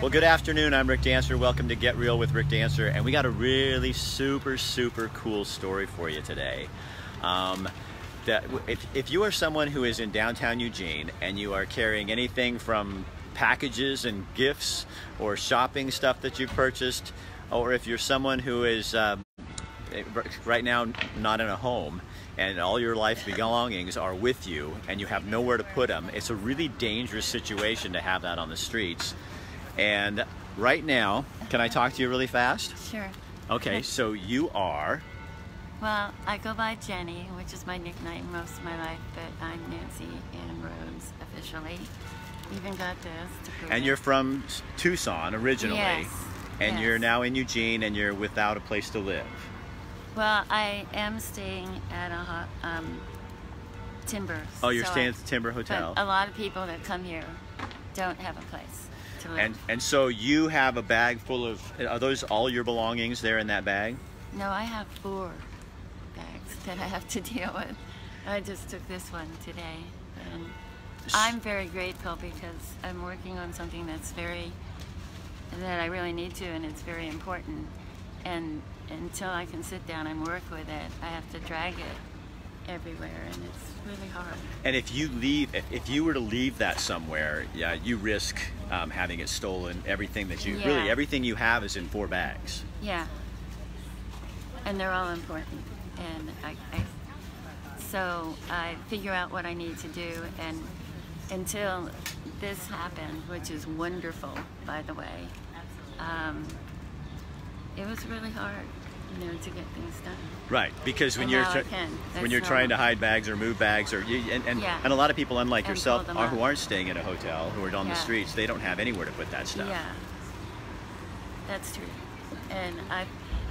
Well, good afternoon. I'm Rick Dancer. Welcome to Get Real with Rick Dancer. And we got a really super, super cool story for you today. Um, that if, if you are someone who is in downtown Eugene and you are carrying anything from packages and gifts or shopping stuff that you've purchased, or if you're someone who is um, right now not in a home and all your life belongings are with you and you have nowhere to put them, it's a really dangerous situation to have that on the streets. And right now, can I talk to you really fast? Sure. Okay, so you are. Well, I go by Jenny, which is my nickname most of my life, but I'm Nancy Ann Rhodes officially. Even got this to prove And it. you're from Tucson originally. Yes. And yes. you're now in Eugene and you're without a place to live. Well, I am staying at a um, Timber. Oh, you're so staying I- at the Timber Hotel. But a lot of people that come here don't have a place to live. And and so you have a bag full of are those all your belongings there in that bag? no, I have four bags that I have to deal with. I just took this one today, and I'm very grateful because I'm working on something that's very that I really need to, and it's very important. And until I can sit down and work with it, I have to drag it everywhere, and it's really hard. And if you leave, if, if you were to leave that somewhere, yeah, you risk um, having it stolen. Everything that you really, everything you have is in four bags. Yeah. And they're all important. And I, I so I figure out what I need to do and until this happened, which is wonderful by the way, um, it was really hard, you know, to get things done. Right, because when And you're when you're trying to hide bags or move bags or you, and and, Yeah. and a lot of people unlike And yourself are, who aren't staying in a hotel who are on the streets, they don't have anywhere to put that stuff. Yeah, that's true. And I,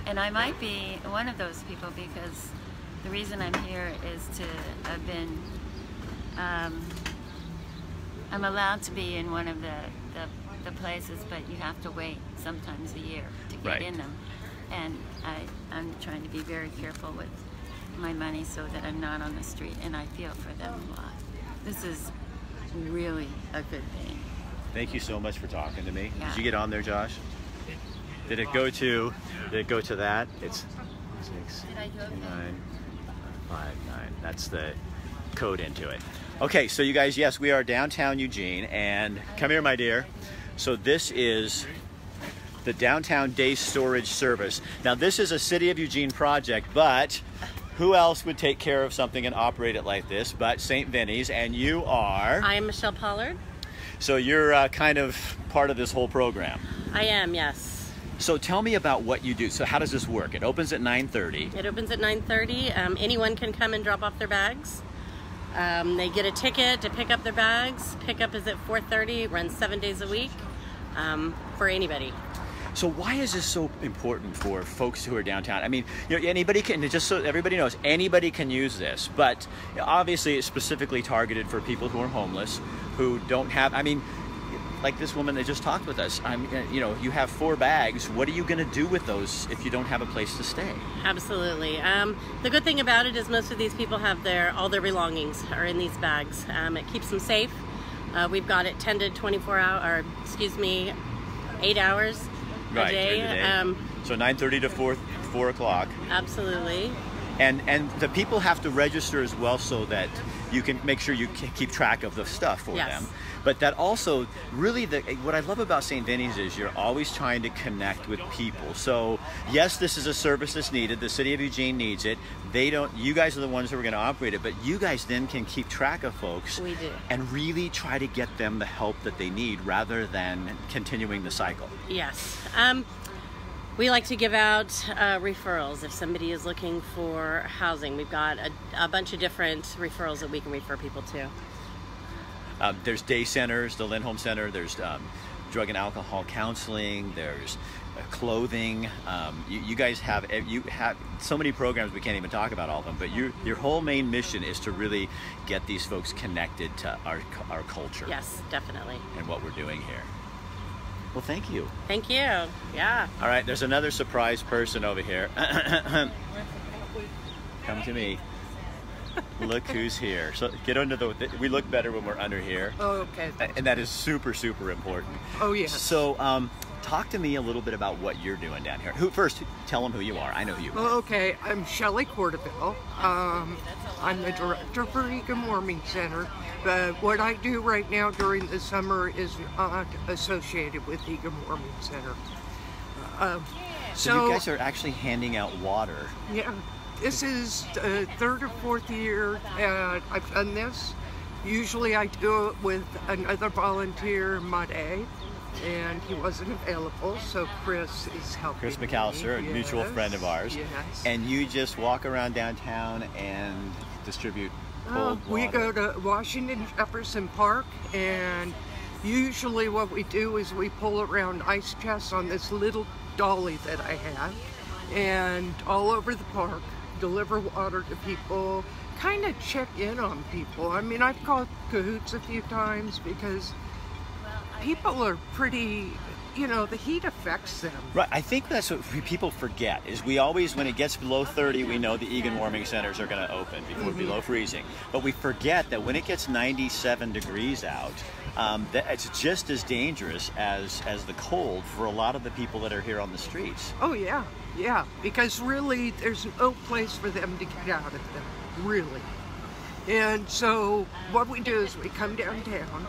and I might be one of those people because the reason I'm here is to I've been um, I'm allowed to be in one of the, the the places, but you have to wait sometimes a year to get Right. in them. And I I'm trying to be very careful with my money so that I'm not on the street, and I feel for them a lot. This is really a good thing. Thank you so much for talking to me. Yeah. Did you get on there, Josh? Did it go to? Did it go to that? It's six Did I do okay? nine five nine. That's the code into it. Okay, so you guys, yes, we are downtown Eugene, and come here, my dear. So this is the downtown day storage service. Now this is a city of Eugene project, but who else would take care of something and operate it like this but St. Vinny's? And you are. I am Michelle Pollard. So you're uh, kind of part of this whole program. I am, yes. So tell me about what you do. So how does this work? It opens at 9:30. It opens at 9:30. Um, anyone can come and drop off their bags. Um, they get a ticket to pick up their bags. Pickup is at 4:30. Runs seven days a week um, for anybody. So why is this so important for folks who are downtown? I mean, you know, anybody can just so everybody knows anybody can use this, but obviously it's specifically targeted for people who are homeless, who don't have. I mean, like this woman that just talked with us. I'm, you know, you have four bags. What are you going to do with those if you don't have a place to stay? Absolutely. Um, the good thing about it is most of these people have their all their belongings are in these bags. Um, it keeps them safe. Uh, we've got it 10 to 24 hour, or excuse me, eight hours Right, day. day. Um, So 9:30 to 4 4 o'clock. absolutely. And and the people have to register as well so that you can make sure you keep track of the stuff for Yes. them. But that also really the what I love about St. Vinny's is you're always trying to connect with people. So yes, this is a service that's needed. The city of Eugene needs it. They don't. You guys are the ones who are going to operate it, but you guys then can keep track of folks. We do. And really try to get them the help that they need rather than continuing the cycle. Yes. Um, we like to give out uh, referrals if somebody is looking for housing. We've got a, a bunch of different referrals that we can refer people to. Um, there's day centers, the Lindholm Center. There's um, drug and alcohol counseling. There's uh, clothing. Um, you, you guys have eh, you have so many programs we can't even talk about all of them. But your your whole main mission is to really get these folks connected to our our culture Yes, definitely. and what we're doing here. Well, thank you. Thank you. Yeah. All right, there's another surprise person over here. Come to me. look who's here. So get under the. We look better when we're under here, Oh, okay. and that is super super important. Oh, yes. So, um, talk to me a little bit about what you're doing down here. Who first? Tell them who you are. I know who you are. Okay, I'm Shelley Corteville. Um, I'm the director for Egan Warming Center. But what I do right now during the summer is not associated with Egan Warming Center. Um, So, you guys are actually handing out water. Yeah, this is the third or fourth year that I've done this. Usually I do it with another volunteer, Made, and he wasn't available, so Chris is helping. Chris me. McAllister, a mutual friend of ours, Yes. and you just walk around downtown and distribute Uh, we water. go to Washington Jefferson Park, and usually what we do is we pull around ice chests on this little dolly that I have, and all over the park, deliver water to people, kind of check in on people. I mean, I've called CAHOOTS a few times because people are pretty, you know, the heat affects them. Right, I think that's what people forget is we always, when it gets below 30, we know the Egan warming centers are going to open before below freezing. But we forget that when it gets 97 degrees out, um, that it's just as dangerous as as the cold for a lot of the people that are here on the streets. Oh yeah, yeah. Because really, there's no place for them to get out of them, really. And so what we do is we come downtown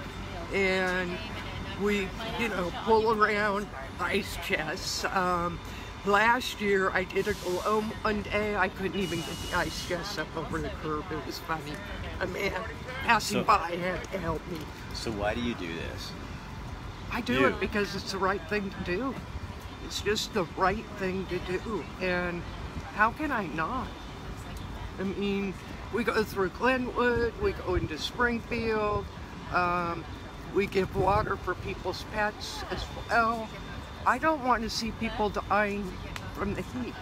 and we, you know, pull around ice chests. Um, last year I did a glow one day. I couldn't even get the ice chest up over the curb. It was funny. A man passing So- by had to help me. So why do you do this? I do You. it because it's the right thing to do. It's just the right thing to do. And how can I not? I mean, we go through Glenwood, we go into Springfield, um, we give water for people's pets as well. I don't want to see people dying from the heat,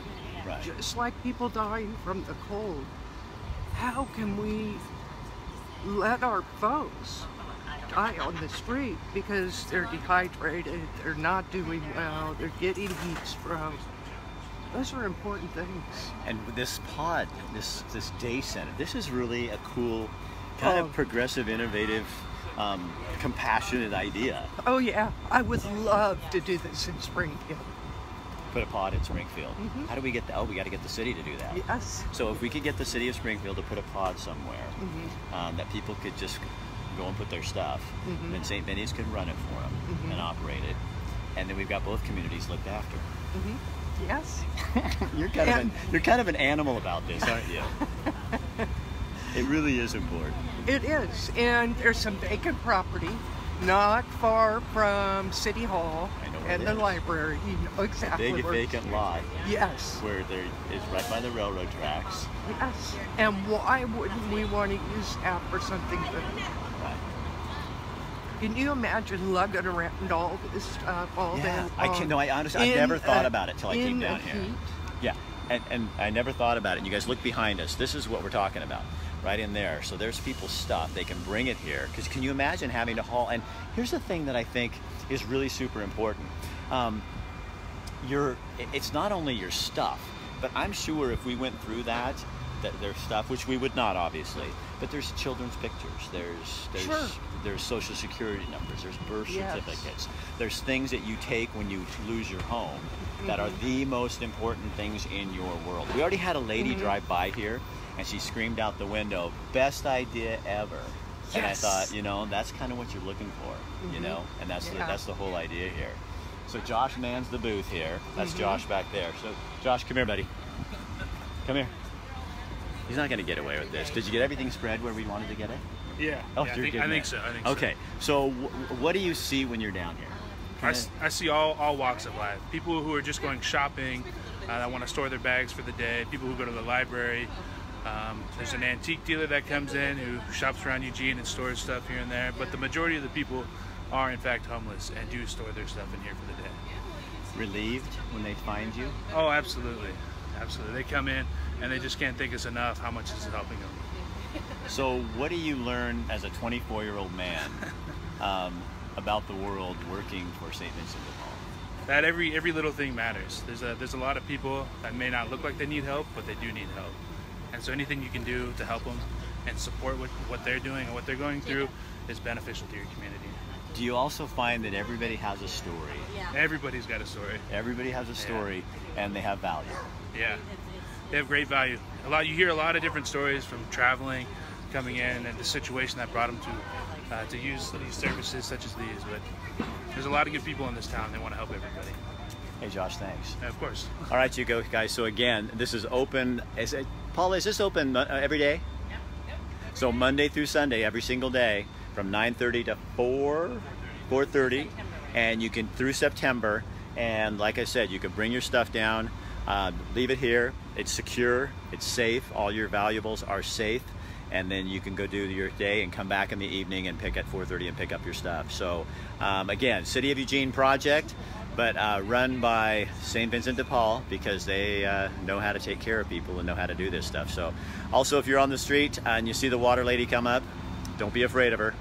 Right. just like people dying from the cold. How can we let our folks die on the street because they're dehydrated, they're not doing well, they're getting heat stroke. Those are important things. And this pod, this this day center, this is really a cool, kind Oh. of progressive, innovative, um, compassionate idea. Oh yeah, I would love to do this in Springfield. Put a pod in Springfield. Mm-hmm. How do we get that? Oh, we got to get the city to do that. Yes. So if we could get the city of Springfield to put a pod somewhere Mm-hmm. um, that people could just go and put their stuff, then St. Vinny's could run it for them Mm-hmm. and operate it, and then we've got both communities looked after. Yes. You're kind of an, you're kind of an animal about this, aren't you? it really is important. It is. And there's some vacant property not far from City Hall I and the is. library. You know exactly Big where vacant lot Yes. where there is right by the railroad tracks. Yes. And why wouldn't we want to use that for something good? Right. Can you imagine lugging around all this stuff all day long? I can. No, I honestly, I've in never thought a- about it till I came down here. heat? And, and I never thought about it. And you guys look behind us. This is what we're talking about, right in there. So there's people's stuff. They can bring it here. Because can you imagine having to haul? And here's the thing that I think is really super important. Um, your, it's not only your stuff, but I'm sure if we went through that, that there's stuff which we would not obviously, but there's children's pictures. There's there's Sure. there's social security numbers. There's birth Yes. certificates. There's things that you take when you lose your home that are mm-hmm. the most important things in your world. We already had a lady mm-hmm. drive by here and she screamed out the window, best idea ever. And I thought, you know, that's kind of what you're looking for, you mm-hmm. know, and that's the, that's the whole idea here. So Josh mans the booth here. That's Josh back there. So Josh, come here, buddy. Come here. He's not going to get away with this. Did you get everything spread where we wanted to get it? Yeah, Oh, yeah, I, you're think, good I think so. I think so. Okay, so w- what do you see when you're down here? I, s- I see all, all walks of life. People who are just going shopping, uh, that want to store their bags for the day. People who go to the library. Um, there's an antique dealer that comes in who shops around Eugene and stores stuff here and there. But the majority of the people are in fact homeless and do store their stuff in here for the day. Relieved when they find you? Oh, absolutely, absolutely. They come in and they just can't think it's enough how much this is helping them. So, what do you learn as a 24 year old man um, about the world working for St. Vincent de Paul? That every every little thing matters. There's a there's a lot of people that may not look like they need help, but they do need help. And so anything you can do to help them and support what, what they're doing and what they're going through is beneficial to your community. Do you also find that everybody has a story? Yeah. Everybody's got a story. Everybody has a story, and they have value. Yeah, they have great value. A lot you hear a lot of different stories from traveling, coming in, and the situation that brought them to uh, to use these services such as these. But there's a lot of good people in this town. They want to help everybody. Hey, Josh, thanks. And of course. All right, you go, guys. So again, this is open. Is it, Paula? Is this open uh, every day? So Monday through Sunday, every single day, from 9:30 to 4, 4:30, and you can through September. And like I said, you can bring your stuff down, uh, leave it here. It's secure, it's safe. All your valuables are safe, and then you can go do your day and come back in the evening and pick at 4:30 and pick up your stuff. So um, again, City of Eugene project but uh, run by St. Vincent de Paul because they uh, know how to take care of people and know how to do this stuff. So, also, if you're on the street and you see the water lady come up, don't be afraid of her.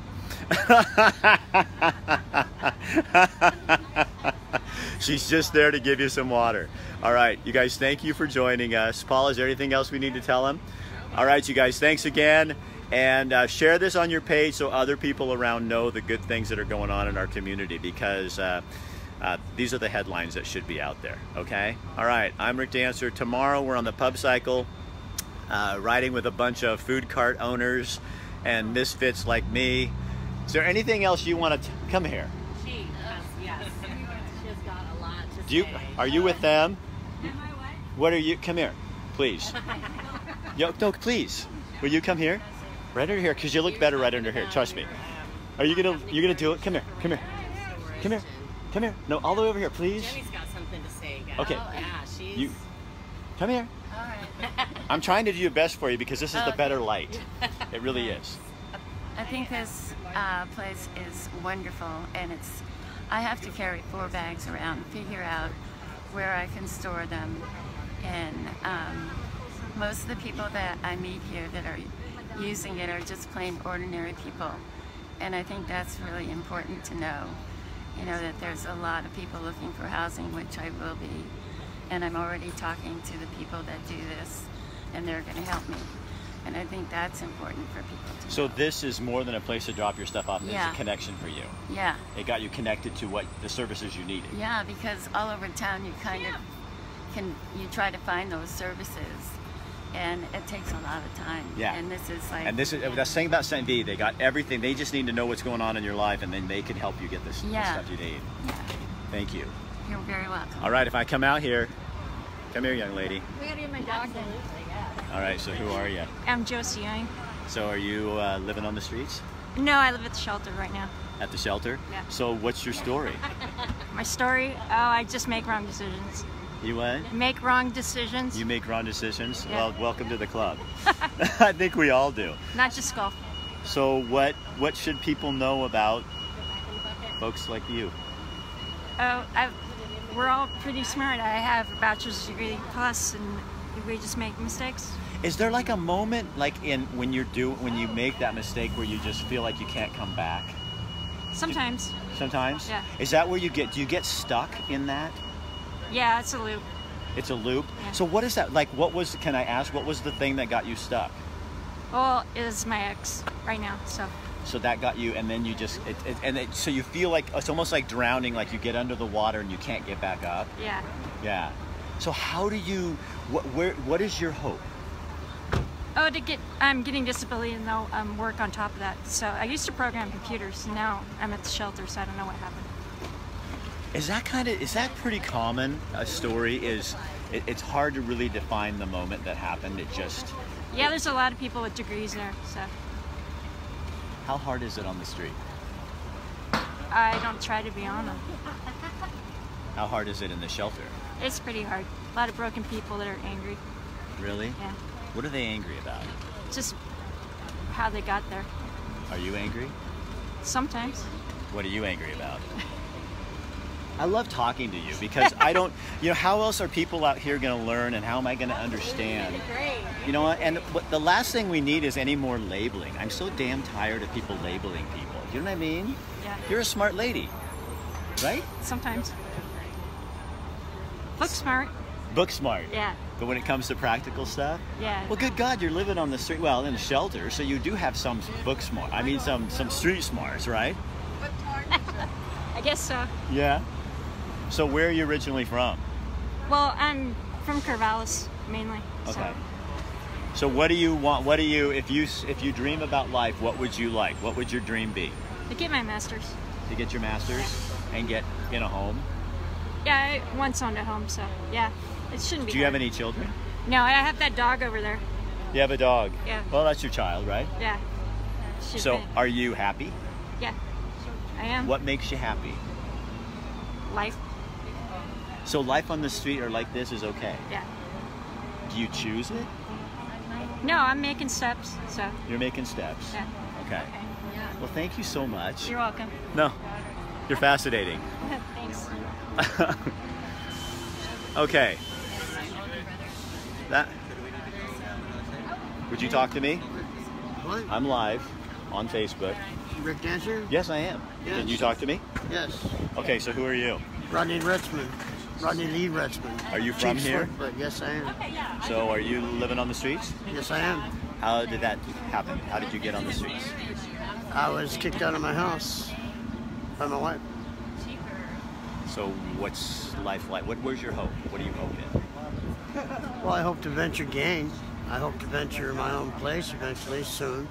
She's just there to give you some water. All right, you guys, thank you for joining us. Paul, is there anything else we need to tell him? All right, you guys, thanks again. And uh, share this on your page so other people around know the good things that are going on in our community because uh, uh, these are the headlines that should be out there, okay? All right, I'm Rick Dancer. Tomorrow we're on the pub cycle, uh, riding with a bunch of food cart owners and misfits like me. Is there anything else you want to come here? She um, has, yes. She's got a lot to Do you, say. are you with them? What are you? Come here, please. Yo, no, please. Will you come here? Right under here, because you look better right under here. Trust me. Are you gonna? You're gonna do it? Come here. Come here. Come here. Come here. No, all the way over here, please. Jenny's got something to say, guys. Okay. Yeah, she's. You. Come here. All right. I'm trying to do your best for you because this is the Okay. better light. It really is. I think this uh, place is wonderful, and it's. I have to carry four bags around, figure out where I can store them, and um, most of the people that I meet here that are using it are just plain ordinary people, and I think that's really important to know. You know that there's a lot of people looking for housing, which I will be, and I'm already talking to the people that do this, and they're going to help me. And I think that's important for people to So know. this is more than a place to drop your stuff off. Yeah. It's a connection for you. Yeah, It got you connected to what the services you needed. yeah, because all over town you kind of can you try to find those services, and it takes a lot of time. Yeah. And this is like. And this is that's saying about St. V. They got everything. They just need to know what's going on in your life, and then they can help you get this the Yeah. stuff you need. Yeah, Thank you. you're very welcome. All right, if I come out here, come here, young lady. We gotta get my dog in. All right, so who are you? I'm Josie Young. So are you uh, living on the streets No, I live at the shelter right now. at the shelter? Yeah. So what's your story? My story, oh, I just make wrong decisions. You what? Make wrong decisions, You make wrong decisions? Yeah. Well, welcome to the club. I think we all do. not just golf. So what what should people know about folks like you? Oh, I, we're all pretty smart. I have a bachelor's degree plus, and we just make mistakes. Is there like a moment like in when you're do when you make that mistake where you just feel like you can't come back? Sometimes, Sometimes? Yeah. Is that where you get do you get stuck in that? yeah, it's a loop. It's a loop. Yeah. So what is that like what was can I ask what was the thing that got you stuck? Well, is my ex right now, so So that got you and then you just it, it, and it, so you feel like it's almost like drowning like you get under the water and you can't get back up. yeah. Yeah. So how do you what where what is your hope? Oh, to get, I'm getting disability and they'll um, work on top of that. So I used to program computers, and now I'm at the shelter, so I don't know what happened. Is that kind of is that pretty common a story is it, it's hard to really define the moment that happened it just Yeah, there's a lot of people with degrees there, so how hard is it on the street? I don't try to be on them. How hard is it in the shelter? It's pretty hard. A lot of broken people that are angry. Really? Yeah, What are they angry about? just how they got there. Are you angry? Sometimes. What are you angry about? I love talking to you because I don't, you know, how else are people out here going to learn and how am I going to understand? Great. You know what? And the last thing we need is any more labeling. I'm so damn tired of people labeling people. You know what I mean? Yeah, You're a smart lady, right? sometimes. Look smart. Book smart. Yeah. But when it comes to practical stuff, Yeah. well, good God, you're living on the street. Well, in a shelter, so you do have some book smart. I mean, some some street smarts, right? Book smart. I guess so. Yeah. So where are you originally from? Well, I'm from Corvallis mainly. so- Okay. So what do you want? What do you if you if you dream about life? What would you like? What would your dream be? To get my master's. To get your master's and get in a home. Yeah, I once owned a home, so yeah, it shouldn't be. Do you have any children? No, I have that dog over there. You have a dog. Yeah. Well, that's your child, right? Yeah. She's So, been- are you happy? yeah, I am. What makes you happy? Life. So, life on the street or like this is okay. Yeah. Do you choose it? No, I'm making steps, so You're making steps. yeah. Okay. okay. Yeah. Well, thank you so much. You're welcome. No, you're fascinating. Thanks. okay. That. Would you talk to me? What? I'm live on Facebook. Rick Dancer? Yes, I am. Yes. Can you talk to me? Yes. Okay, so who are you? Rodney Retzman. Rodney Lee Retzman. Are you from Chief here? But yes, I am. So, are you living on the streets? Yes, I am. How did that happen? How did you get on the streets? I was kicked out of my house by my wife. So, what's life like? What, where's your hope? What do you hope in? Well, I hope to venture gain. I hope to venture my own place eventually soon.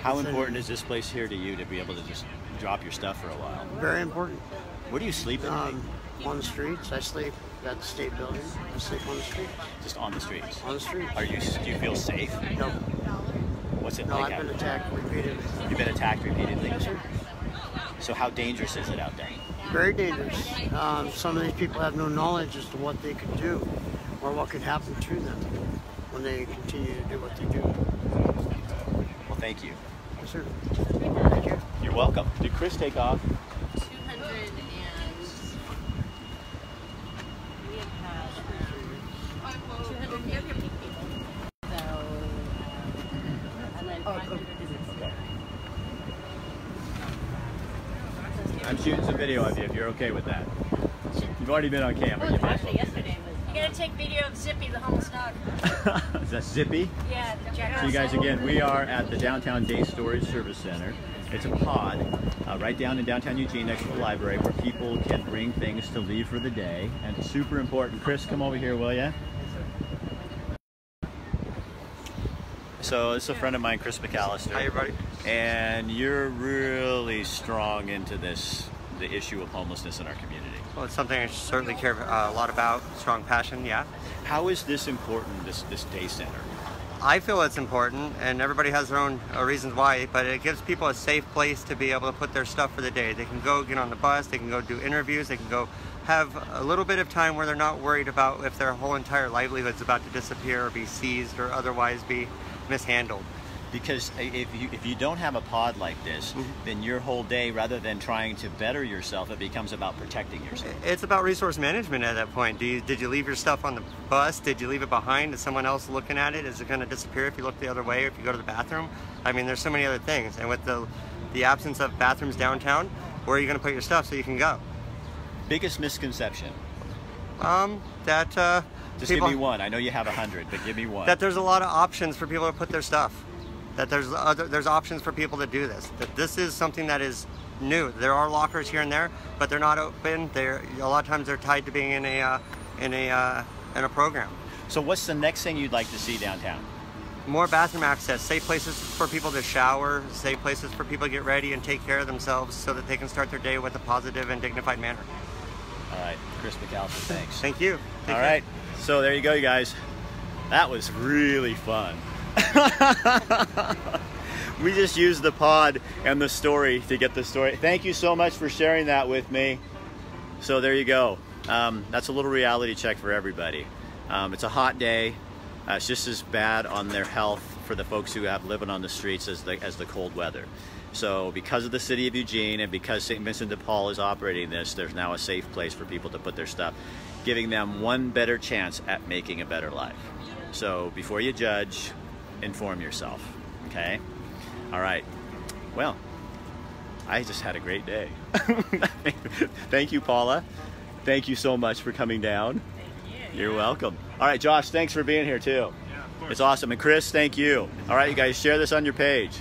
How important is this place here to you to be able to just drop your stuff for a while? Very important. Where do you sleep at night? Um, on the streets. I sleep at the state building. I sleep on the streets. Just on the streets. On the streets. Are you? Do you feel safe? No, What's it no, like? I've been attacked repeatedly. You've been attacked repeatedly. So how dangerous is it out there? Very dangerous. Um, some of these people have no knowledge as to what they could do or what could happen to them when they continue to do what they do. Well, thank you. Yes, sir. Thank you. You're welcome. Did Chris take off? 200 and we have had 250 people. So, and then 500 I'm shooting some video of you if you're okay with that. You've already been on camera. You might as well. yesterday was. You gotta take video of Zippy, the homeless dog. Is that Zippy? Yeah, the So you guys, again, we are at the Downtown Day Storage Service Center. It's a pod uh, right down in downtown Eugene next to the library where people can bring things to leave for the day. And super important. Chris, come over here, will ya? So this is a friend of mine, Chris McAllister. Hi, everybody. And you're really strong into this, the issue of homelessness in our community. Well, it's something I certainly care uh, a lot about. Strong passion, yeah. How is this important, this, this day center? I feel it's important, and everybody has their own uh, reasons why, but it gives people a safe place to be able to put their stuff for the day. They can go get on the bus, they can go do interviews, they can go have a little bit of time where they're not worried about if their whole entire livelihood's about to disappear or be seized or otherwise be mishandled. Because if you if you don't have a pod like this, Mm-hmm. then your whole day, rather than trying to better yourself, it becomes about protecting yourself. It's about resource management at that point. Do you, did you leave your stuff on the bus? Did you leave it behind? Is someone else looking at it? Is it going to disappear if you look the other way or if you go to the bathroom? I mean, there's so many other things. And with the the absence of bathrooms downtown, where are you going to put your stuff so you can go? Biggest misconception. Um, that uh, Just people, give me one. I know you have a hundred, but give me one. that there's a lot of options for people to put their stuff. That there's other there's options for people to do this. That this is something that is new. There are lockers here and there, but they're not open. They're a lot of times they're tied to being in a uh, in a uh, in a program. so what's the next thing you'd like to see downtown? More bathroom access, safe places for people to shower, safe places for people to get ready and take care of themselves so that they can start their day with a positive and dignified manner. All right, Chris McAllister, thanks. Thank you. Take All care. right, so there you go, you guys. That was really fun. we just used the pod and the story to get the story. Thank you so much for sharing that with me. So there you go. Um, that's a little reality check for everybody. Um, it's a hot day. Uh, it's just as bad on their health for the folks who have living on the streets as the as the cold weather. So because of the city of Eugene and because St. Vincent de Paul is operating this, there's now a safe place for people to put their stuff, giving them one better chance at making a better life. So before you judge, inform yourself. Okay? All right. Well, I just had a great day. Thank you, Paula. Thank you so much for coming down. You're welcome. All right, Josh, thanks for being here too. It's awesome. And Chris, thank you. All right, you guys, share this on your page.